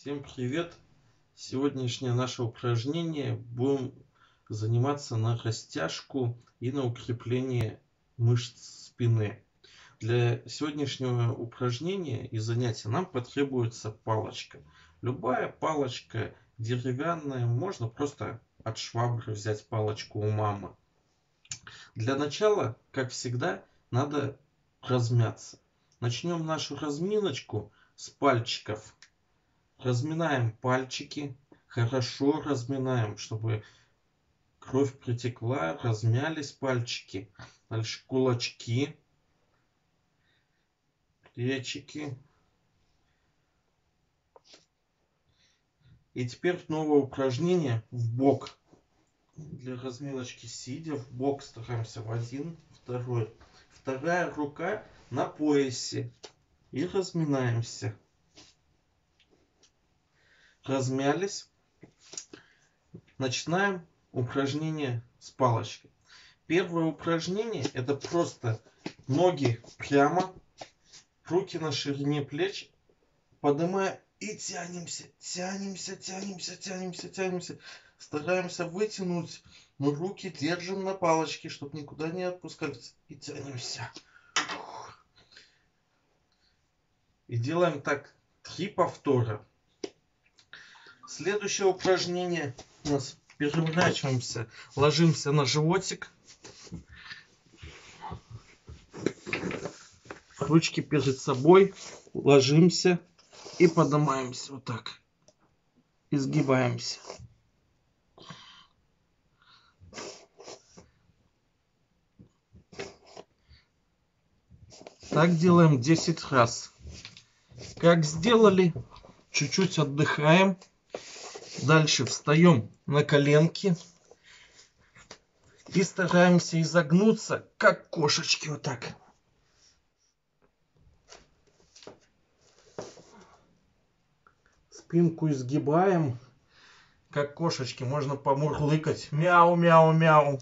Всем привет! Сегодняшнее наше упражнение будем заниматься на растяжку и на укрепление мышц спины. Для сегодняшнего упражнения и занятия нам потребуется палочка. Любая палочка деревянная, можно просто от швабры взять палочку у мамы. Для начала, как всегда, надо размяться. Начнем нашу разминочку с пальчиков разминаем пальчики, хорошо разминаем, чтобы кровь притекла, размялись пальчики. Дальше кулачки, плечики. И теперь новое упражнение в бок. Для разминочки сидя, в бок стараемся в один, второй. Вторая рука на поясе. И разминаемся размялись. Начинаем упражнение с палочкой. Первое упражнение это просто ноги прямо, руки на ширине плеч, поднимая и тянемся, тянемся, тянемся, тянемся, тянемся. Стараемся вытянуть, но руки держим на палочке, чтобы никуда не отпускались. И тянемся. И делаем так три повтора. Следующее упражнение у нас переворачиваемся, ложимся на животик. Ручки перед собой, ложимся и поднимаемся вот так. Изгибаемся. Так делаем 10 раз. Как сделали, чуть-чуть отдыхаем. Дальше встаем на коленки. И стараемся изогнуться, как кошечки, вот так. Спинку изгибаем, как кошечки. Можно помурлыкать. Мяу, мяу, мяу.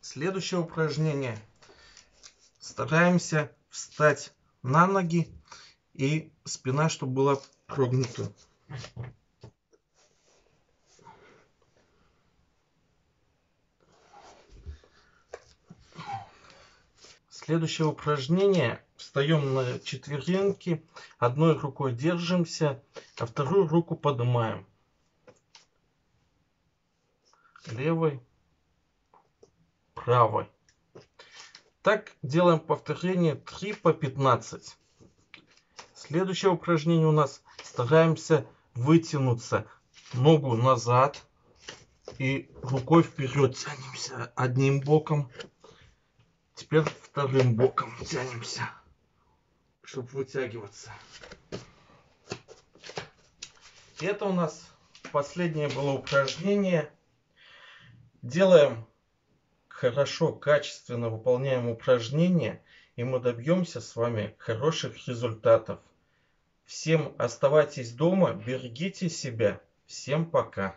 Следующее упражнение. Стараемся встать на ноги и спина, чтобы была прогнута. Следующее упражнение. Встаем на четвереньки, одной рукой держимся, а вторую руку поднимаем. Левой, правой. Так делаем повторение 3 по 15. Следующее упражнение у нас стараемся вытянуться ногу назад и рукой вперед тянемся одним боком. Теперь вторым боком тянемся, чтобы вытягиваться. Это у нас последнее было упражнение. Делаем хорошо, качественно выполняем упражнения, и мы добьемся с вами хороших результатов. Всем оставайтесь дома, берегите себя. Всем пока.